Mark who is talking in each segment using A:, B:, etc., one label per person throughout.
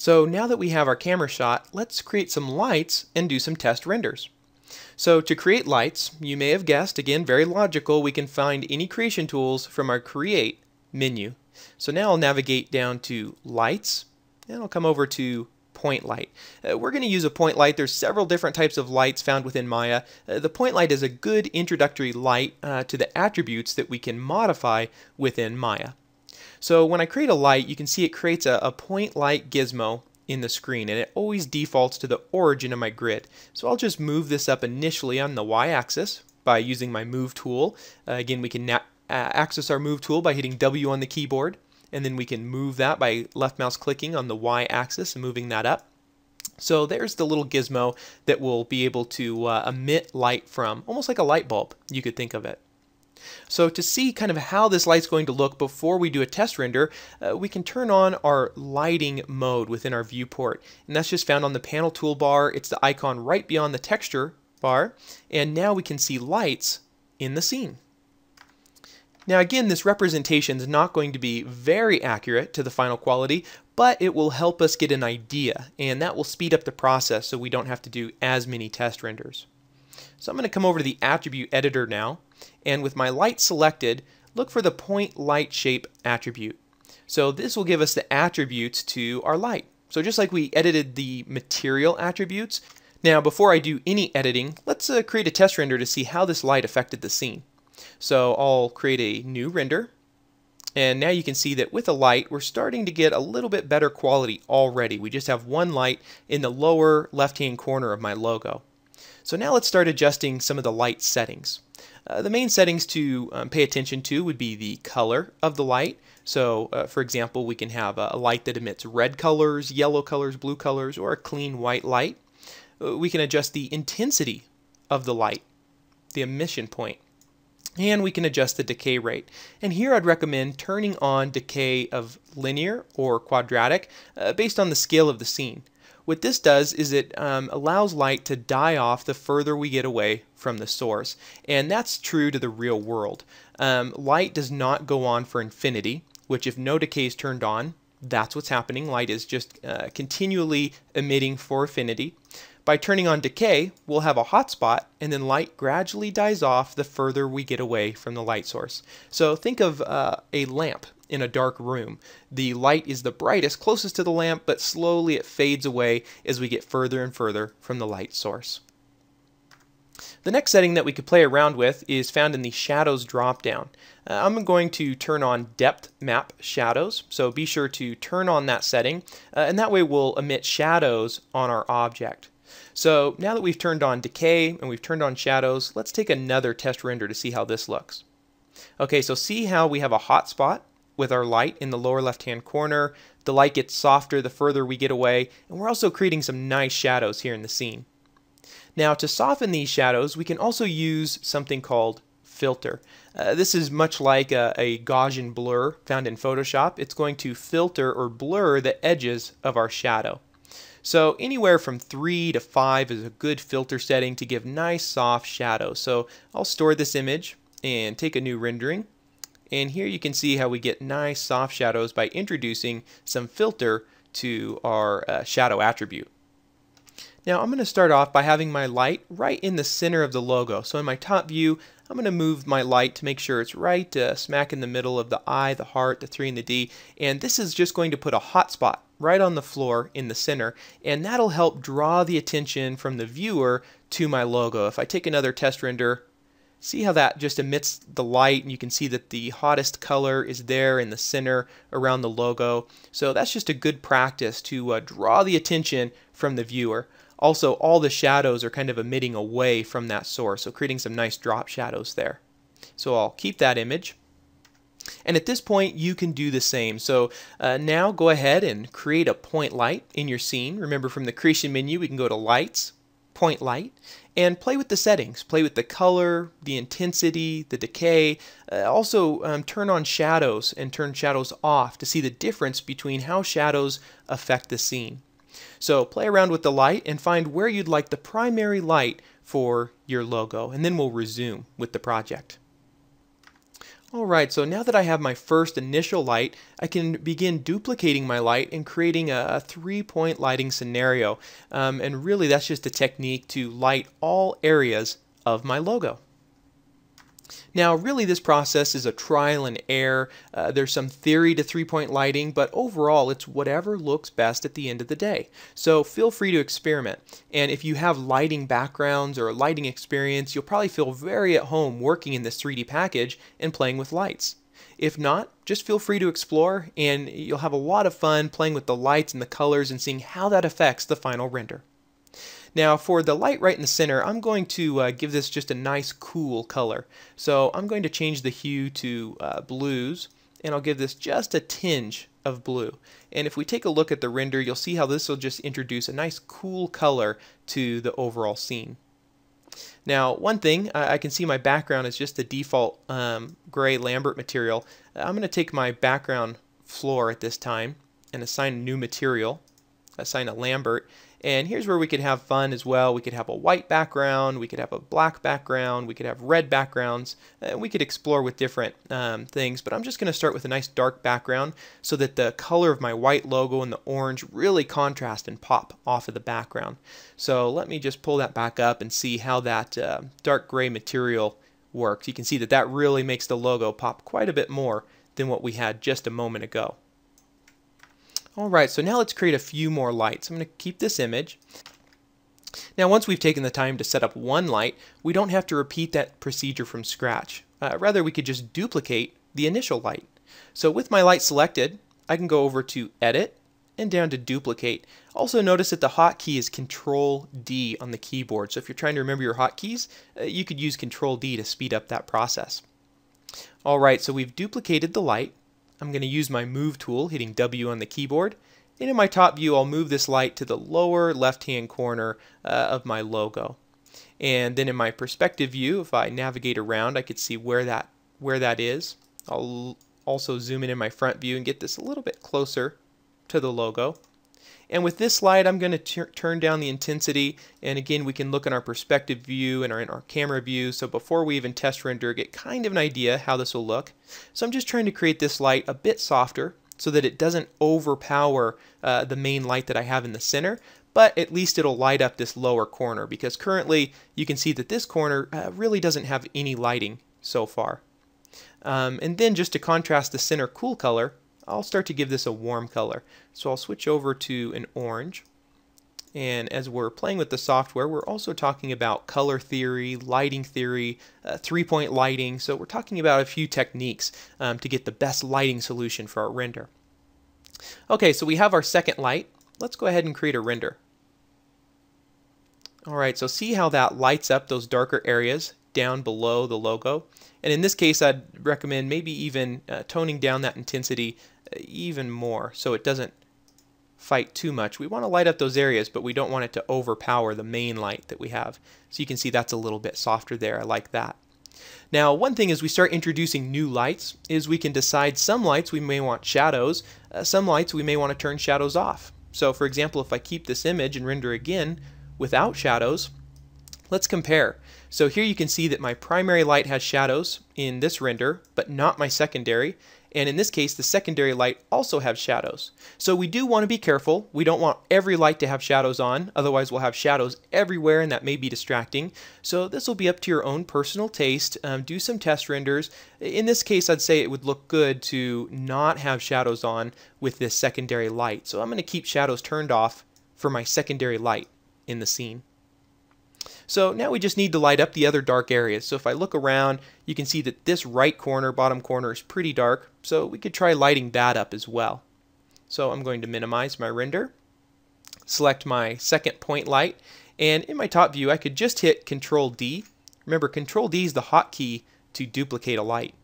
A: So now that we have our camera shot, let's create some lights and do some test renders. So to create lights, you may have guessed, again, very logical, we can find any creation tools from our Create menu. So now I'll navigate down to Lights, and I'll come over to point light. Uh, we're going to use a point light. There's several different types of lights found within Maya. Uh, the point light is a good introductory light uh, to the attributes that we can modify within Maya. So when I create a light, you can see it creates a, a point light gizmo in the screen and it always defaults to the origin of my grid. So I'll just move this up initially on the y-axis by using my move tool. Uh, again, we can uh, access our move tool by hitting W on the keyboard and then we can move that by left mouse clicking on the y-axis and moving that up. So there's the little gizmo that will be able to uh, emit light from, almost like a light bulb, you could think of it. So to see kind of how this light's going to look before we do a test render, uh, we can turn on our lighting mode within our viewport. And that's just found on the panel toolbar. It's the icon right beyond the texture bar. And now we can see lights in the scene. Now again, this representation is not going to be very accurate to the final quality, but it will help us get an idea, and that will speed up the process so we don't have to do as many test renders. So I'm going to come over to the attribute editor now, and with my light selected, look for the point light shape attribute. So this will give us the attributes to our light. So just like we edited the material attributes, now before I do any editing, let's uh, create a test render to see how this light affected the scene. So I'll create a new render, and now you can see that with a light, we're starting to get a little bit better quality already. We just have one light in the lower left-hand corner of my logo. So now let's start adjusting some of the light settings. Uh, the main settings to um, pay attention to would be the color of the light. So uh, for example, we can have a, light that emits red colors, yellow colors, blue colors, or a clean white light. Uh, we can adjust the intensity of the light, the emission point. And we can adjust the decay rate. And here I'd recommend turning on decay of linear or quadratic uh, based on the scale of the scene. What this does is it um, allows light to die off the further we get away from the source. And that's true to the real world. Um, light does not go on for infinity, which if no decay is turned on, that's what's happening. Light is just uh, continually emitting for infinity. By turning on decay, we'll have a hot spot and then light gradually dies off the further we get away from the light source. So think of uh, a lamp in a dark room. The light is the brightest closest to the lamp, but slowly it fades away as we get further and further from the light source. The next setting that we could play around with is found in the Shadows dropdown. Uh, I'm going to turn on Depth Map Shadows, so be sure to turn on that setting, uh, and that way we'll emit shadows on our object. So now that we've turned on Decay and we've turned on Shadows, let's take another test render to see how this looks. Okay, so see how we have a hot spot with our light in the lower left hand corner. The light gets softer the further we get away, and we're also creating some nice shadows here in the scene. Now to soften these shadows, we can also use something called filter. Uh, this is much like a, a, Gaussian blur found in Photoshop. It's going to filter or blur the edges of our shadow. So anywhere from 3 to 5 is a good filter setting to give nice soft shadows. So I'll store this image and take a new rendering and here you can see how we get nice soft shadows by introducing some filter to our uh, shadow attribute. Now I'm going to start off by having my light right in the center of the logo. So in my top view, I'm going to move my light to make sure it's right uh, smack in the middle of the I, the heart, the 3, and the D. And this is just going to put a hot spot right on the floor in the center. And that'll help draw the attention from the viewer to my logo. If I take another test render See how that just emits the light and you can see that the hottest color is there in the center around the logo. So that's just a good practice to uh, draw the attention from the viewer. Also, all the shadows are kind of emitting away from that source, so creating some nice drop shadows there. So I'll keep that image. And at this point, you can do the same. So uh, now go ahead and create a point light in your scene. Remember from the creation menu, we can go to lights, point light, and play with the settings. Play with the color, the intensity, the decay. Uh, also um, turn on shadows and turn shadows off to see the difference between how shadows affect the scene. So play around with the light and find where you'd like the primary light for your logo and then we'll resume with the project. Alright, so now that I have my first initial light, I can begin duplicating my light and creating a, a three-point lighting scenario. Um, and really that's just a technique to light all areas of my logo. Now, really, this process is a trial and error. Uh, there's some theory to three-point lighting, but overall, it's whatever looks best at the end of the day. So feel free to experiment. And if you have lighting backgrounds or lighting experience, you'll probably feel very at home working in this 3D package and playing with lights. If not, just feel free to explore, and you'll have a lot of fun playing with the lights and the colors and seeing how that affects the final render. Now for the light right in the center, I'm going to uh, give this just a nice cool color. So I'm going to change the hue to uh, blues and I'll give this just a tinge of blue. And if we take a look at the render, you'll see how this will just introduce a nice cool color to the overall scene. Now, one thing, I can see my background is just the default um, gray Lambert material. I'm going to take my background floor at this time and assign a new material, assign a Lambert, and here's where we could have fun as well. We could have a white background, we could have a black background, we could have red backgrounds, and we could explore with different um, things. But I'm just going to start with a nice dark background so that the color of my white logo and the orange really contrast and pop off of the background. So let me just pull that back up and see how that uh, dark gray material works. You can see that that really makes the logo pop quite a bit more than what we had just a moment ago. Alright, so now let's create a few more lights. I'm going to keep this image. Now once we've taken the time to set up one light, we don't have to repeat that procedure from scratch. Uh, rather, we could just duplicate the initial light. So with my light selected, I can go over to Edit and down to Duplicate. Also notice that the hotkey is Control D on the keyboard. So if you're trying to remember your hotkeys, uh, you could use Control D to speed up that process. Alright, so we've duplicated the light. I'm going to use my move tool, hitting W on the keyboard. And in my top view, I'll move this light to the lower left-hand corner uh, of my logo. And then in my perspective view, if I navigate around, I could see where that where that is. I'll also zoom in in my front view and get this a little bit closer to the logo. And with this light, I'm going to turn down the intensity. And again, we can look in our perspective view and our, in our camera view. So before we even test render, get kind of an idea how this will look. So I'm just trying to create this light a bit softer so that it doesn't overpower uh, the main light that I have in the center, but at least it'll light up this lower corner because currently you can see that this corner uh, really doesn't have any lighting so far. Um, and then just to contrast the center cool color, I'll start to give this a warm color. So I'll switch over to an orange. And as we're playing with the software, we're also talking about color theory, lighting theory, uh, three-point lighting. So we're talking about a few techniques um, to get the best lighting solution for our render. Okay, so we have our second light. Let's go ahead and create a render. Alright, so see how that lights up those darker areas down below the logo. And in this case, I'd recommend maybe even uh, toning down that intensity even more so it doesn't fight too much. We want to light up those areas, but we don't want it to overpower the main light that we have. So you can see that's a little bit softer there. I like that. Now, one thing as we start introducing new lights is we can decide some lights we may want shadows, uh, some lights we may want to turn shadows off. So for example, if I keep this image and render again without shadows, let's compare. So here you can see that my primary light has shadows in this render, but not my secondary. And in this case, the secondary light also has shadows. So we do want to be careful. We don't want every light to have shadows on, otherwise we'll have shadows everywhere and that may be distracting. So this will be up to your own personal taste. Um, do some test renders. In this case, I'd say it would look good to not have shadows on with this secondary light. So I'm going to keep shadows turned off for my secondary light in the scene. So now we just need to light up the other dark areas. So if I look around, you can see that this right corner, bottom corner is pretty dark. So we could try lighting that up as well. So I'm going to minimize my render, select my second point light, and in my top view I could just hit Control D. Remember Control D is the hotkey to duplicate a light.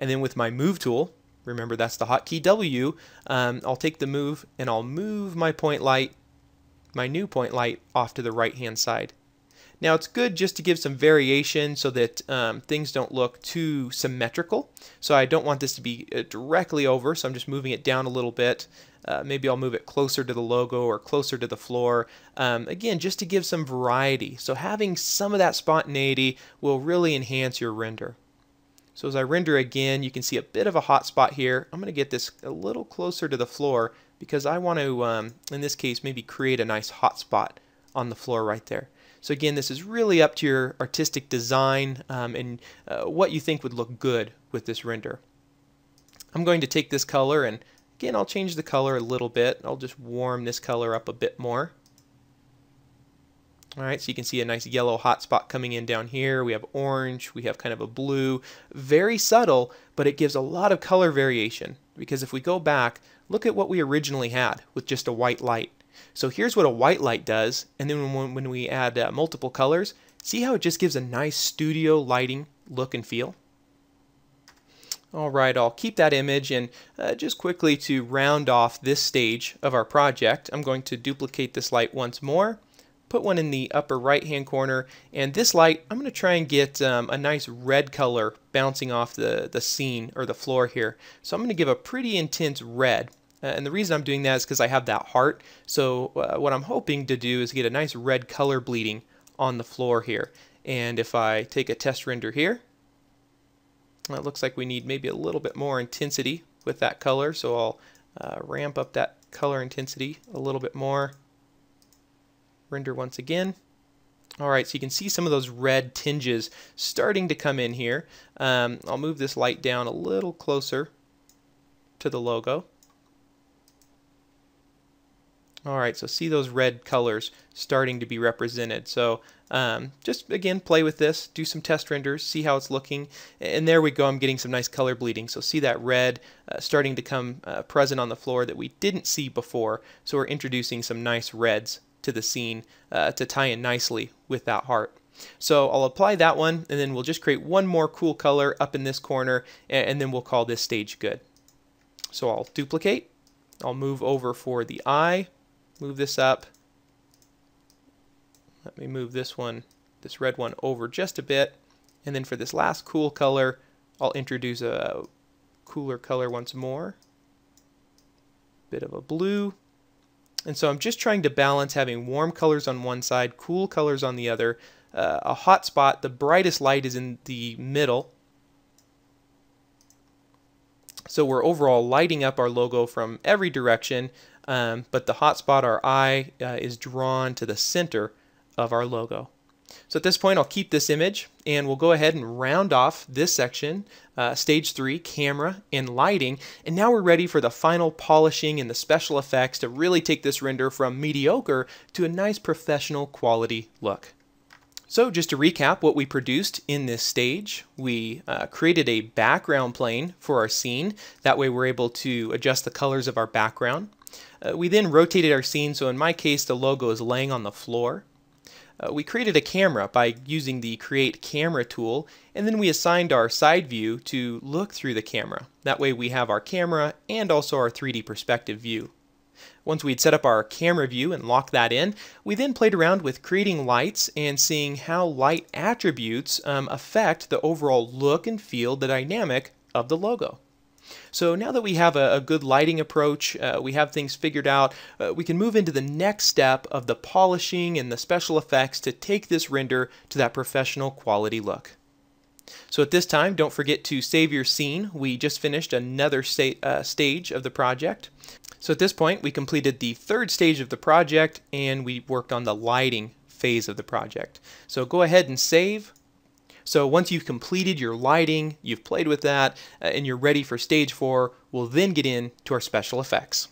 A: And then with my move tool, remember that's the hotkey W, um, I'll take the move and I'll move my point light, my new point light off to the right hand side. Now it's good just to give some variation so that um, things don't look too symmetrical. So I don't want this to be uh, directly over, so I'm just moving it down a little bit. Uh, maybe I'll move it closer to the logo or closer to the floor. Um, again, just to give some variety. So having some of that spontaneity will really enhance your render. So as I render again, you can see a bit of a hot spot here. I'm going to get this a little closer to the floor because I want to, um, in this case, maybe create a nice hot spot on the floor right there. So again, this is really up to your artistic design um, and uh, what you think would look good with this render. I'm going to take this color and again, I'll change the color a little bit. I'll just warm this color up a bit more. Alright, so you can see a nice yellow hot spot coming in down here. We have orange, we have kind of a blue. Very subtle, but it gives a lot of color variation. Because if we go back, look at what we originally had with just a white light. So here's what a white light does, and then when, when we add uh, multiple colors, see how it just gives a nice studio lighting look and feel? Alright, I'll keep that image and uh, just quickly to round off this stage of our project, I'm going to duplicate this light once more, put one in the upper right hand corner, and this light, I'm going to try and get um, a nice red color bouncing off the, the scene or the floor here. So I'm going to give a pretty intense red. Uh, and the reason I'm doing that is because I have that heart. So uh, what I'm hoping to do is get a nice red color bleeding on the floor here. And if I take a test render here, it looks like we need maybe a little bit more intensity with that color. So I'll uh, ramp up that color intensity a little bit more. Render once again. All right, so you can see some of those red tinges starting to come in here. Um, I'll move this light down a little closer to the logo. All right, so see those red colors starting to be represented. So um, just again, play with this, do some test renders, see how it's looking. And there we go, I'm getting some nice color bleeding. So see that red uh, starting to come uh, present on the floor that we didn't see before. So we're introducing some nice reds to the scene uh, to tie in nicely with that heart. So I'll apply that one and then we'll just create one more cool color up in this corner and, and then we'll call this stage good. So I'll duplicate, I'll move over for the eye, move this up. Let me move this one, this red one over just a bit. And then for this last cool color, I'll introduce a cooler color once more. Bit of a blue. And so I'm just trying to balance having warm colors on one side, cool colors on the other. Uh, a hot spot, the brightest light is in the middle. So we're overall lighting up our logo from every direction um, but the hotspot, our eye, uh, is drawn to the center of our logo. So at this point, I'll keep this image and we'll go ahead and round off this section, uh, stage three, camera and lighting. And now we're ready for the final polishing and the special effects to really take this render from mediocre to a nice professional quality look. So just to recap what we produced in this stage, we uh, created a background plane for our scene. That way we're able to adjust the colors of our background. Uh, we then rotated our scene, so in my case the logo is laying on the floor. Uh, we created a camera by using the Create Camera tool, and then we assigned our side view to look through the camera. That way we have our camera and also our 3D perspective view. Once we'd set up our camera view and locked that in, we then played around with creating lights and seeing how light attributes um, affect the overall look and feel, the dynamic of the logo. So now that we have a, a good lighting approach, uh, we have things figured out, uh, we can move into the next step of the polishing and the special effects to take this render to that professional quality look. So at this time, don't forget to save your scene. We just finished another sta uh, stage of the project. So at this point, we completed the third stage of the project and we worked on the lighting phase of the project. So go ahead and save, so once you've completed your lighting, you've played with that, uh, and you're ready for stage four, we'll then get into our special effects.